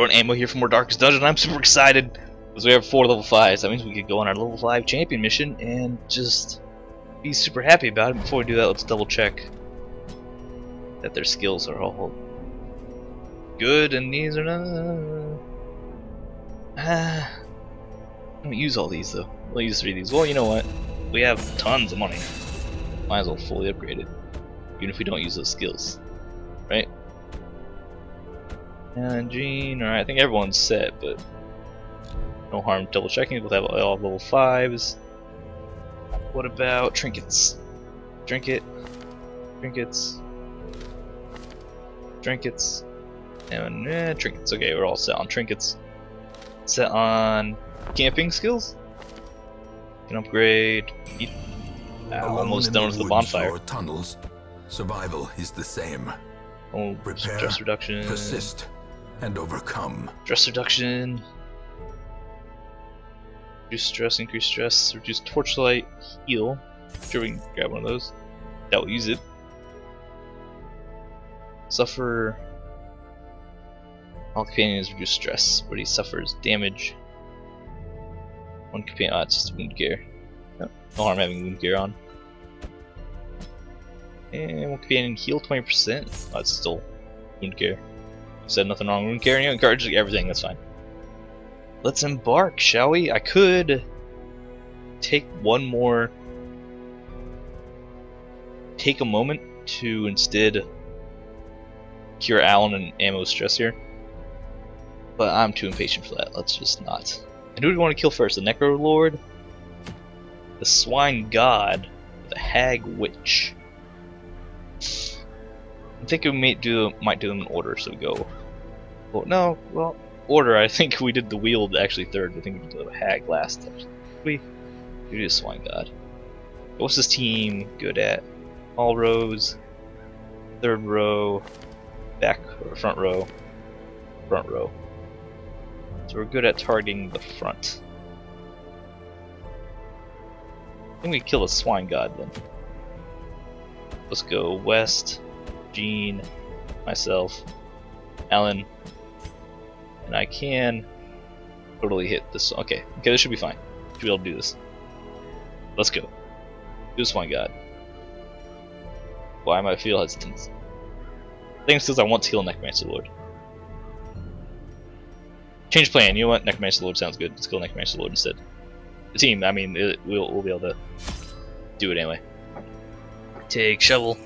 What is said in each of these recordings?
Everyone UAmmo here for more Darkest Dungeon. I'm super excited because we have four level fives. That means we could go on our level five champion mission and just be super happy about it. Before we do that, let's double check that their skills are all good and these are not. Ah, I don't use all these though. We'll use three of these. Well, you know what? We have tons of money. Might as well fully upgrade it, even if we don't use those skills, right? And Gene, alright, I think everyone's set, but no harm double checking. We'll have all level 5s. What about trinkets? Trinket, trinkets, trinkets, and eh, trinkets. Okay, we're all set on trinkets. Set on camping skills. Can upgrade. Eat. Ah, almost done with the bonfire. tunnels, survival is the same. Oh, Prepare, stress reduction. Persist and overcome. Stress reduction. Reduce stress, increase stress, reduce torchlight, heal. Sure, we can grab one of those. That will use it. Suffer. All companions reduce stress, but he suffers damage. One companion. Oh, it's just wound gear. No, no harm having wound gear on. And one companion heal 20%. Oh, that's still wound gear. Said nothing wrong. Wound gear. You encourage everything. That's fine. Let's embark, shall we? I could take one more. Take a moment to instead cure Alan and ammo stress here. But I'm too impatient for that. Let's just not. And who do we want to kill first? The Necro Lord? The Swine God? The Hag Witch? I think we might do might do them in order, so we go. Well, no, well, order. I think we did the Weald actually third. I think we did the Hag last. Actually. We we did Swine God. What's this team good at? All rows, third row, back or front row, front row. So we're good at targeting the front. I think we kill the swine god then. Let's go Wes, Gene, myself, Alan, and I can totally hit this. Okay, okay, this should be fine. Should be able to do this. Let's go. Do swine god. Why am I feel hesitant? I think it's because I want to kill Necromancer Lord. Change plan. You know what? Necromancer Lord sounds good. Let's kill Necromancer Lord instead. The team. I mean, it, we'll we'll be able to do it anyway. Take shovel.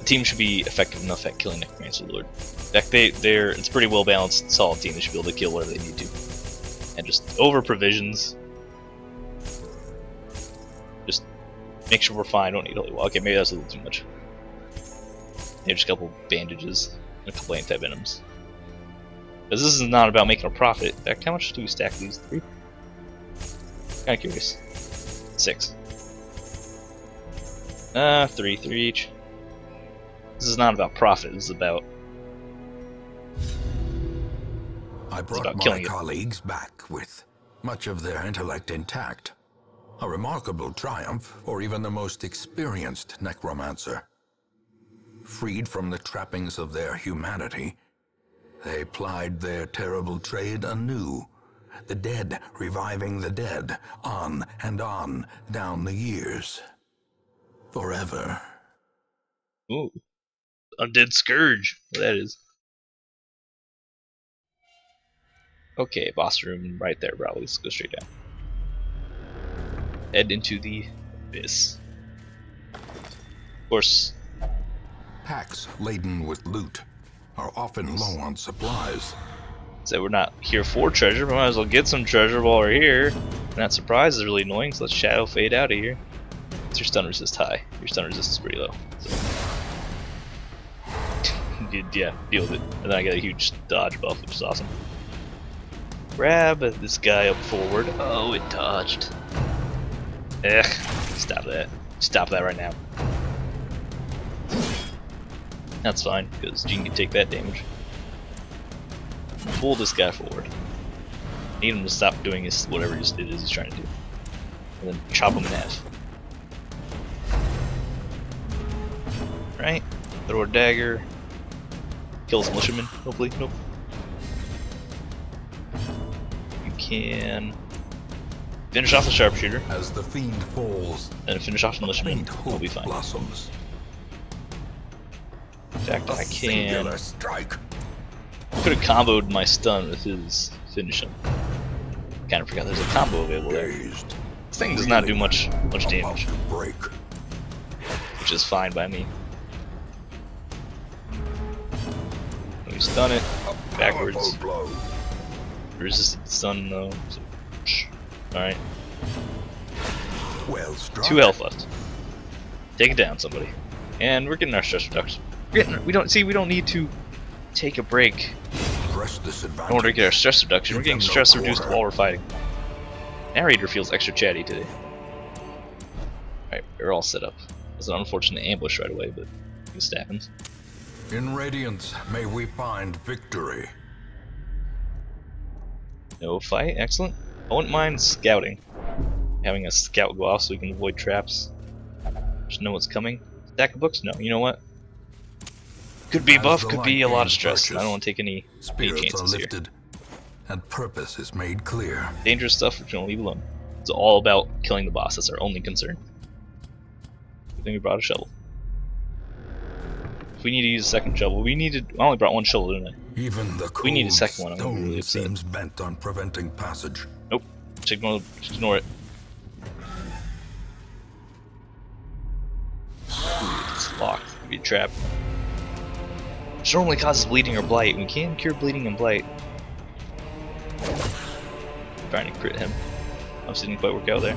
The team should be effective enough at killing Necromancer Lord. Fact, they they're it's pretty well balanced, solid team. They should be able to kill whatever they need to, and just over provisions. Just make sure we're fine. Don't need holy water. Okay, maybe that's a little too much. Maybe just a couple bandages and a couple anti-venoms. Because this is not about making a profit. In fact, how much do we stack these? Three? Kinda curious. Six. Uh, three, three each. This is not about profit, this is about I brought about my colleagues back with much of their intellect intact. A remarkable triumph for even the most experienced necromancer. Freed from the trappings of their humanity, they plied their terrible trade anew. The dead reviving the dead, on and on down the years. Forever. Ooh. Undead Scourge. That is. Okay, boss room right there, bro. Let's go straight down. Head into the abyss. Of course, Packs laden with loot are often low on supplies. said we're not here for treasure, but might as well get some treasure while we're here. And that surprise is really annoying, so let's shadow fade out of here. Your stun resist high? Your stun resist is pretty low. So. Yeah, deal with it. And then I get a huge dodge buff, which is awesome. Grab this guy up forward. Oh, it dodged. Ugh, stop that. Stop that right now. That's fine, because Gene can take that damage. Pull this guy forward. Need him to stop doing his whatever it is he's trying to do. And then chop him in half. Right? Throw a dagger. Kill his militiaman, hopefully. Nope. You can finish off the sharpshooter As the fiend falls, and finish off the militiaman. faint We'll be fine. blossoms. In fact, A I can. strike. Could have comboed my stun with his finish him. Kind of forgot there's a combo available there. This thing does not do much much damage, break. which is fine by me. Stun it oh, backwards. powerful blow. Resisted stun though. So, Alright, Well struck. two health left. Take it down, somebody. And we're getting our stress reduction. We're getting, we don't see. We don't need to take a break this in order to get our stress reduction. We're getting stress reduced while we're fighting. Narrator feels extra chatty today. Alright, we're all set up. It was an unfortunate ambush right away, but it just happens. In Radiance, may we find victory. No fight, excellent. I wouldn't mind scouting. Having a scout go off so we can avoid traps. Just know what's coming. Stack of books? No, you know what? Could be buff, could be a lot of stress. and I don't want to take any, any chances here. lifted, and purpose is made clear. Dangerous stuff we're gonna leave alone. It's all about killing the boss, that's our only concern. Good thing we brought a shovel. We need to use a second shovel, we needed I only brought one shovel, didn't I? Even the cold We need a second one, I'm really upset. seems bent on preventing passage. Nope. Just ignore, just ignore it. It's locked. Could be a trap. Which normally causes bleeding or blight. We can cure bleeding and blight. I'm Trying to crit him. Obviously didn't quite work out there.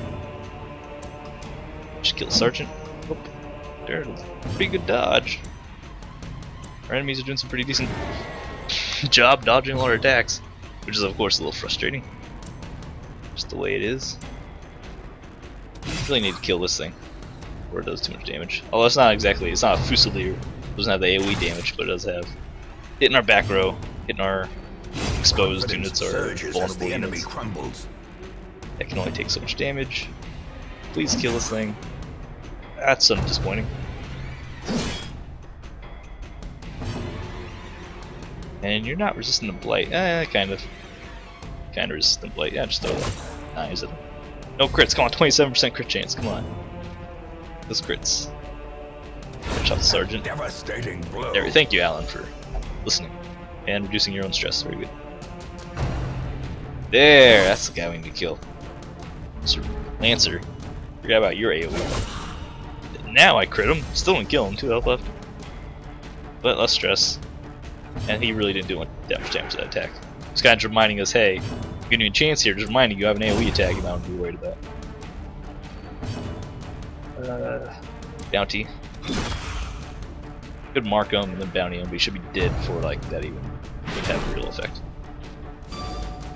Just kill the sergeant. Oop. There it is. Pretty good dodge. Our enemies are doing some pretty decent job dodging all our attacks. Which is of course a little frustrating. Just the way it is. Really need to kill this thing. Or it does too much damage. Although it's not exactly, it's not a Fusilier. It doesn't have the AoE damage, but it does have hitting our back row, hitting our exposed units or vulnerable units. crumbles. That can only take so much damage. Please kill this thing. That's so disappointing. And you're not resistant to blight. Eh, kind of. Kind of resistant to blight. Yeah, just throw that. Nice. No crits. Come on, 27% crit chance. Come on. Those crits. Shot the sergeant. Devastating blow. There, thank you, Alan, for listening and reducing your own stress. Very good. There, that's the guy we need to kill. Mr. Lancer, forgot about your AoE. Now I crit him. Still didn't kill him. Two health left. But less stress. And he really didn't do much damage to that attack. Kind of reminding us, hey, giving you a chance here, just reminding you I have an AoE attack, and I don't be worried about. Uh, bounty. Could mark him and then bounty him, but he should be dead before like that even would have a real effect.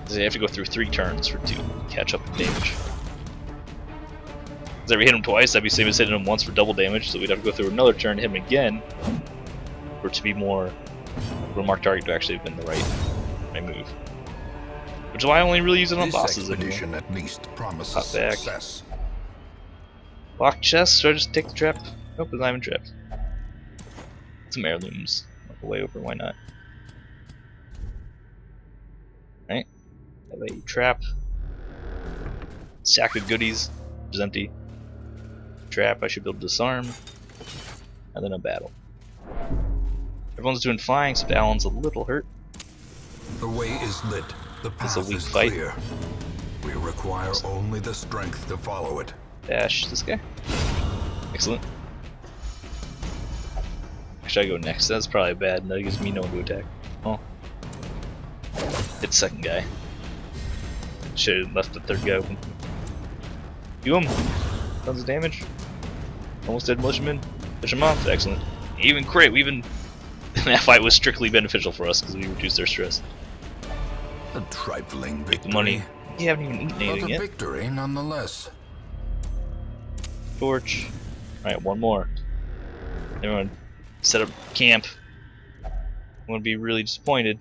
they have to go through three turns for to catch up in damage. Because if we hit him twice, that'd be same as hitting him once for double damage, so we'd have to go through another turn, hit him again, for it to be more a marked target to actually have been the right, right move. Which is why I only really use it on This bosses anymore. at least promises Hop back. success. Lock chest, should I just take the trap? Nope, it's not even trapped. Some heirlooms. Walk away over, why not? Right? Have a trap. Sack of goodies, which is empty. Trap, I should be able to disarm. And then a battle. Everyone's doing fine, except Alan's a little hurt. The way is lit. The It's a path weak is fight. clear. We require only the strength to follow it. Dash this guy. Excellent. Should I go next? That's probably bad. That gives me no one to attack. Oh. Hit the second guy. Should have left the third guy open. Do him! Tons of damage. Almost dead militiaman. Push him off. Excellent. Even crit. We even. that fight was strictly beneficial for us because we reduced their stress. A trifling Take victory. the money. You haven't even eaten anything yet. victory nonetheless. Torch. Alright, one more. Everyone set up camp. I'm gonna be really disappointed.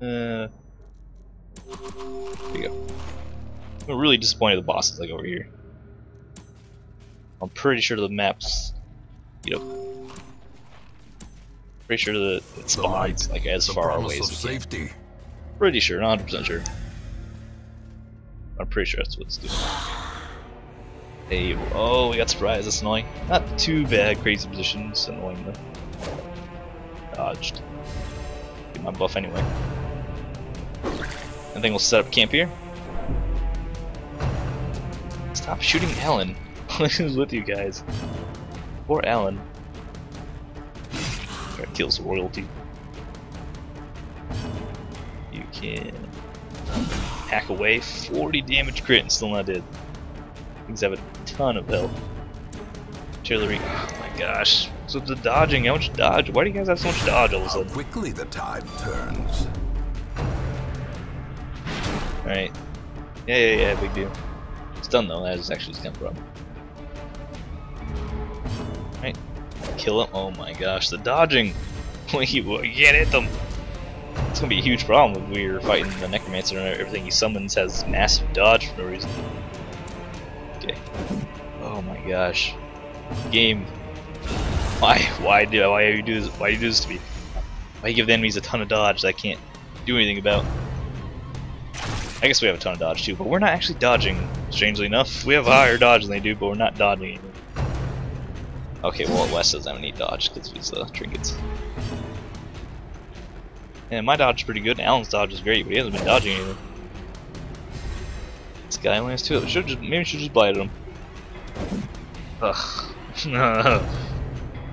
Uh, there you go. I'm really disappointed the bosses like over here. I'm pretty sure the maps, you know, pretty sure that it spawns like as the far away as safety. Pretty sure, not 100% sure. I'm pretty sure that's what it's doing. Hey, oh, we got surprised. That's annoying. Not too bad. Crazy positions. Annoying though. Dodged. Get my buff anyway. I think we'll set up camp here. Stop shooting Alan. What is with you guys? Poor Alan. Try to kill royalty. You can hack away 40 damage crit and still not dead. Things have a ton of health. Artillery. Oh my gosh. So the dodging, how much dodge? Why do you guys have so much dodge all of a How sudden? quickly the tide turns. Alright. Yeah, yeah, yeah, big deal. It's done though, that is actually kind of problem. Kill him. Oh my gosh, the dodging! You can't hit them! It's gonna be a huge problem if we're fighting the Necromancer and everything he summons has massive dodge for no reason. Okay. Oh my gosh. Game. Why? Why do? Why you do this? Why you do this to me? Why do you give the enemies a ton of dodge that I can't do anything about? I guess we have a ton of dodge too, but we're not actually dodging, strangely enough. We have higher dodge than they do, but we're not dodging. Okay, well, Wes doesn't have any dodge because of his uh, trinkets. And my dodge is pretty good, and Alan's dodge is great, but he hasn't been dodging anything. This guy only has two. Should just maybe should just blight him. Ugh.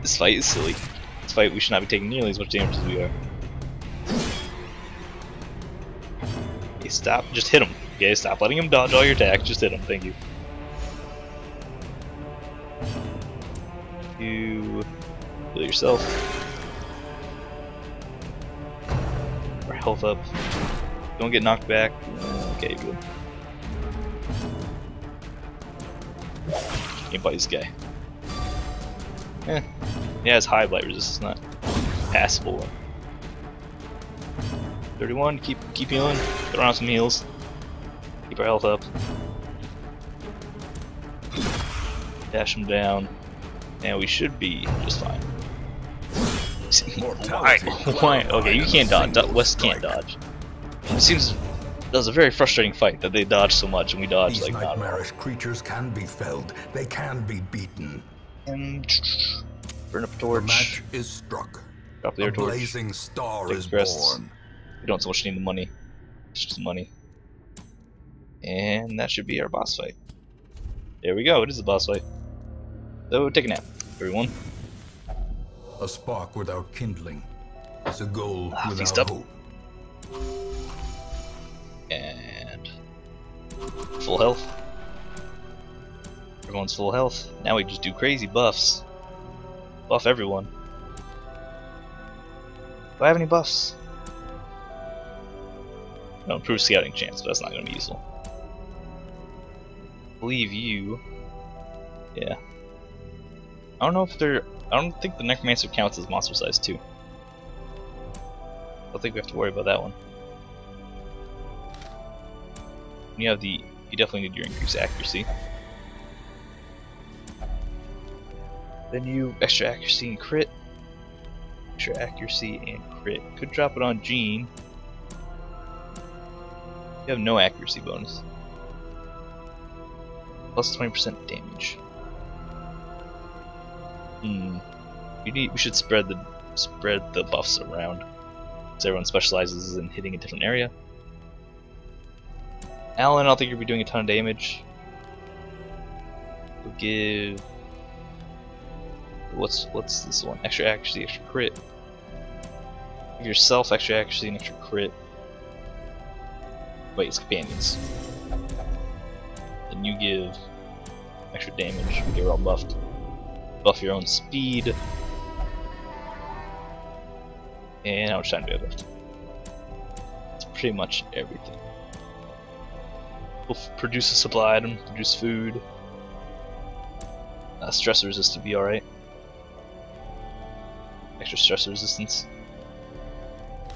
this fight is silly. This fight we should not be taking nearly as much damage as we are. Okay, stop. Just hit him. Okay, stop letting him dodge all your attacks. Just hit him. Thank. You yourself. Or health up. Don't get knocked back. Okay, good. Can't fight this guy. Eh. Yeah, it's high blight resistance, not passable. 31, keep keep healing. Throw on some heals. Keep our health up. Dash him down. And we should be just fine. Why? Mortality Why? Okay, you can't dodge. Single Wes can't dodge. It seems that was a very frustrating fight that they dodged so much and we dodged These like not at nightmarish creatures can be felled. They can be beaten. And burn up a The match is struck. Drop the air torch. blazing star Take is rests. born. We don't so much need the money. It's just money. And that should be our boss fight. There we go, it is the boss fight. So take a nap, everyone. A spark without kindling is a goal Ah, without up. hope. And full health. Everyone's full health. Now we just do crazy buffs. Buff everyone. Do I have any buffs? No, improved scouting chance, but that's not going to be useful. believe you. Yeah. I don't know if they're. I don't think the Necromancer counts as monster size too. I don't think we have to worry about that one. You have the. You definitely need your increased accuracy. Then you extra accuracy and crit. Extra accuracy and crit. Could drop it on Gene. You have no accuracy bonus. Plus 20% damage. Hmm. We need. We should spread the spread the buffs around, so everyone specializes in hitting a different area. Alan, I don't think you'll be doing a ton of damage. We'll give. What's what's this one? Extra accuracy, extra crit. Give yourself extra accuracy and extra crit. Wait, it's companions. Then you give extra damage. You're all buffed. Buff your own speed. And how much time do we have left? That's pretty much everything. We'll produce a supply item, produce food. Uh, stress resist to be alright. Extra stress resistance.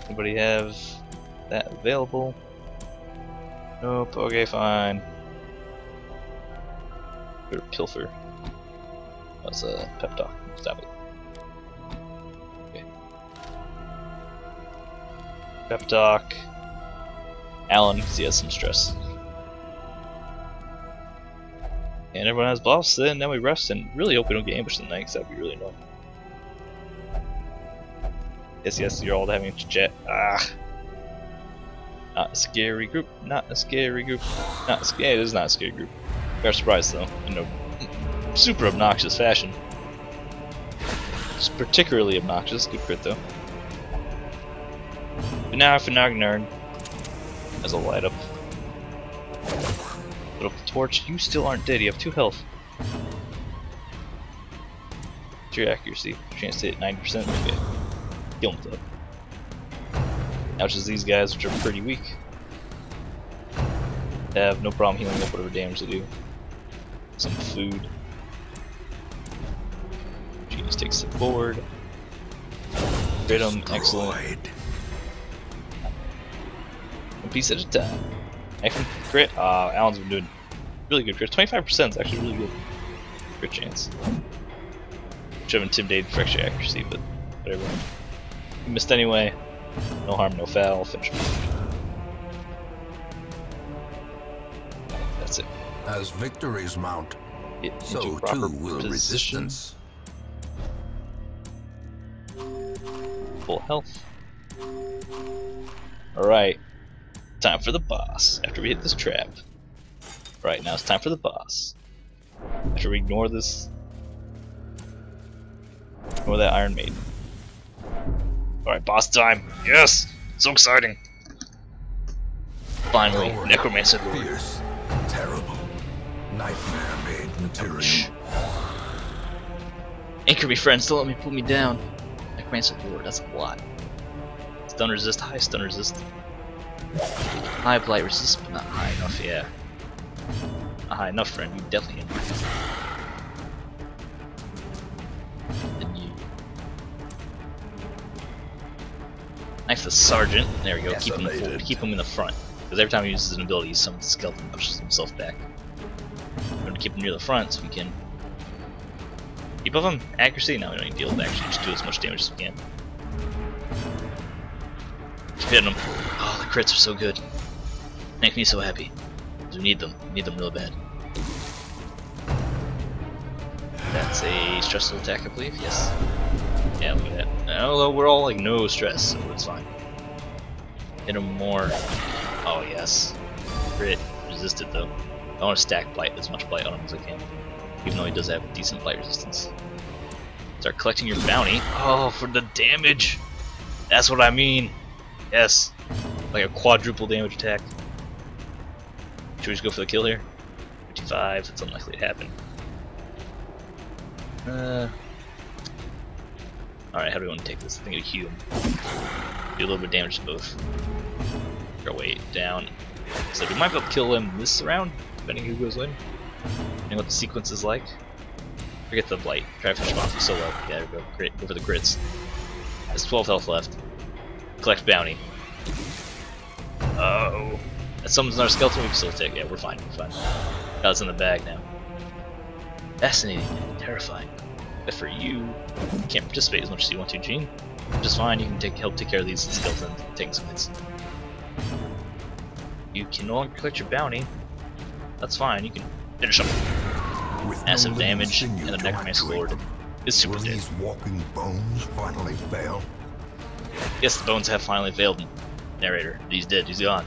Anybody have that available? Nope, okay, fine. Or pilfer. That's a pep talk. Stop it. Okay. Pep talk. Alan, because he has some stress. and everyone has buffs, then then we rest and really hope we don't get ambushed tonight, because that'd be really annoying. Yes, yes, you're all having a chat. Ah. Not a scary group, not a scary group, not a scary, it is not a scary group. We are surprised though, a super obnoxious fashion. It's particularly obnoxious, good crit though. But now Finagnard has a light up. Put up the torch, you still aren't dead, you have 2 health. What's your accuracy? Chance to hit 90%? Okay. Kill him though. Ouches these guys, which are pretty weak. Have no problem healing up whatever damage they do. Some food. Takes it forward. Crit him, excellent. One piece at a time. Excellent crit. Uh, Alan's been doing really good crit. 25% is actually really good crit chance. Should have intimidated for extra accuracy, but whatever. You missed anyway. No harm, no foul. Finish That's it. As victories mount, Get so too will position. resistance. Full health. Alright. Time for the boss. After we hit this trap. Right, now it's time for the boss. After we ignore this. Ignore that Iron Maiden. Alright, boss time! Yes! So exciting! Finally, Your Necromancer Lord. Fierce, terrible, nightmare-made material. Anchor me, friends, don't let me put me down. Necromancer Lord, that's a lot. Stun resist, high stun resist. High blight resist, but not high enough, yeah. Not high enough, friend, you definitely can. Then you. Knife the sergeant. There we go. Keep him forward. Keep him in the front. Because every time he uses an ability, some skeleton pushes himself back. We want to keep him near the front so we can keep of him. Accuracy. now we don't need to deal with accuracy. Just do as much damage as we can. Keep hitting him. Oh, the crits are so good. Make me so happy. We need them. We need them real bad. That's a stressful attack, I believe. Yes. Yeah, look at that. Although we're all like no stress, so it's fine. Hit him more. Oh yes. Crit. Resisted though. I want to stack blight as much blight on him as I can. Even though he does have decent blight resistance. Start collecting your bounty. Oh, for the damage. That's what I mean. Yes. Like a quadruple damage attack. Should we just go for the kill here? 55, that's unlikely to happen. Uh, Alright, how do we want to take this? I think it'll heal. Do a little bit of damage to both. Our way down. So we might be able to kill him this round, depending who goes in. And what the sequence is like. Forget the blight. Try to finish him off with solo. Yeah, there we go. Great. For the crits. Has 12 health left. Collect bounty. Oh. That summons another skeleton we can still take. Yeah, we're fine. We're fine. Got us in the bag now. Fascinating and terrifying. But for you, you can't participate as much as you want to, Gene. Is fine, you can take help take care of these skeletons and take some hits. You can no longer collect your bounty. That's fine, you can finish them. With Massive no damage, and the Necromancer Lord them, is super dead. these walking bones finally fail? Yes, the bones have finally failed him. Narrator, he's dead, he's gone.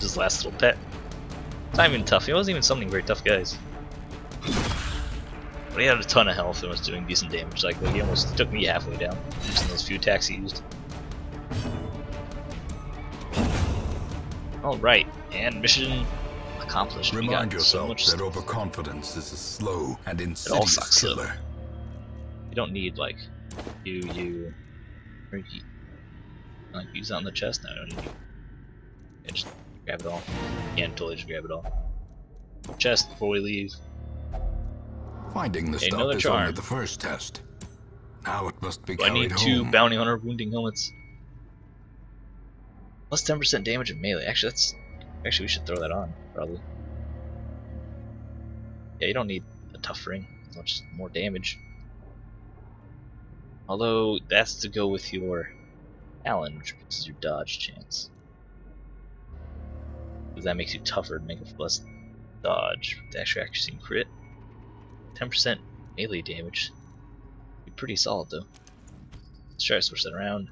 His last little pet. It's not even tough, he wasn't even something very tough, guys. But he had a ton of health and was doing decent damage, like he almost took me halfway down, using those few attacks he used. Alright, and mission accomplished. Remind yourself so much that overconfidence is a slow and all insidious killer. You don't need like you you or you like use that on the chest. No, I don't need you. Yeah, just grab it all. Can totally just grab it all. Chest before we leave. Finding the Okay, stuff is only the first test. Now it must be Do I need two bounty hunter wounding helmets? Plus ten percent damage in melee. Actually, that's actually we should throw that on probably. Yeah, you don't need a tough ring. As much more damage. Although that's to go with your Talon, which is your dodge chance. Because that makes you tougher to make a less dodge. The extra accuracy and crit. 10% melee damage. Be pretty solid though. Let's try to switch that around.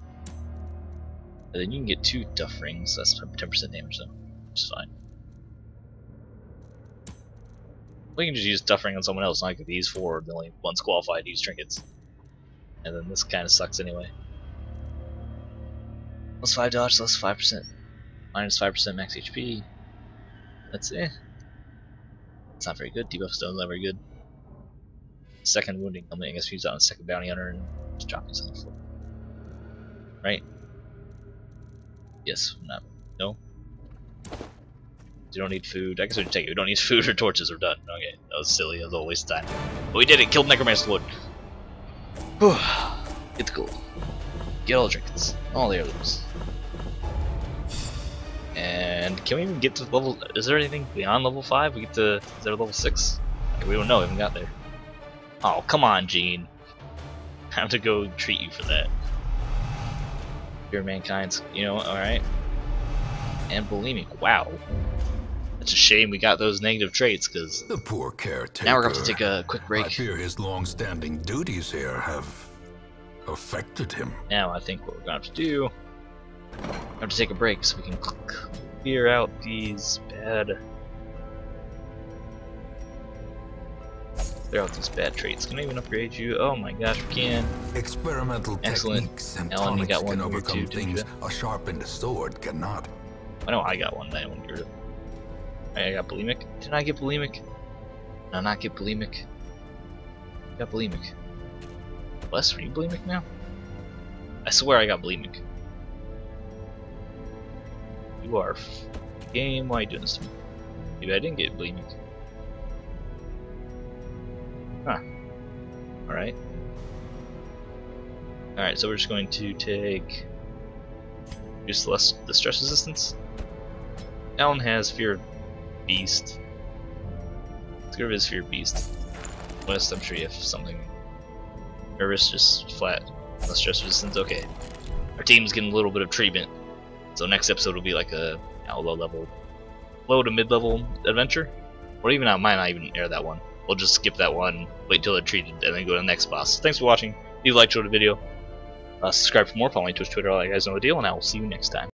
And then you can get two tough rings, that's 10% damage though, which is fine. We can just use tough ring on someone else, not like these four the only ones qualified to use trinkets. And then this kinda sucks anyway. Plus 5 dodge, less 5%. Minus 5% max HP. That's eh. It's not very good. Debuff stone's not very good. Second wounding helmet, I guess use on a second bounty hunter and just drop these on the floor. Right? Yes, not no. You don't need food. I guess we can take it. We don't need food or torches. We're done. Okay, that was silly. That was a waste of time. But we did it. Killed Necromancer Lord. The gold. Get all the trinkets. All the heirlooms. And can we even get to level? Is there anything beyond level five? We get to. Is there level six? We don't know. We haven't got there. Oh come on, Gene. Have to go treat you for that. Pure mankind's. You know. All right. And bulimic. Wow. It's a shame we got those negative traits because The poor caretaker. now we're going to have to take a quick break. I fear his long-standing duties here have affected him. Now I think what we're going to have to do, we have to take a break so we can clear out these bad, clear out these bad traits. Can I even upgrade you? Oh my gosh, we can. Experimental Excellent. techniques and Ellen, tonics got one can overcome too, things a sharpened sword cannot. I know I got one. I won't get rid of. Alright, I got bulimic. Did I get bulimic? Did I not get bulimic? I got bulimic. Wes, are you bulimic now? I swear I got bulimic. You are f- game. Why are you doing this to me? Maybe I didn't get bulimic. Huh. Alright. Alright, so we're just going to take reduce the, less, the stress resistance. Alan has Fear of Beast. Let's get his Fear of Beast. Wes, I'm sure you have something. Nervous, just flat. No stress resistance, okay. Our team's getting a little bit of treatment. So next episode will be like a low level, low to mid level adventure. Or even I might not even air that one. We'll just skip that one, wait until they're treated, and then go to the next boss. Thanks for watching. If you liked, the video. Uh, subscribe for more. Follow me Twitch, Twitter, all that guys know the deal, and I will see you next time.